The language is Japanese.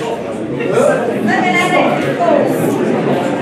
Wenn wir leider nicht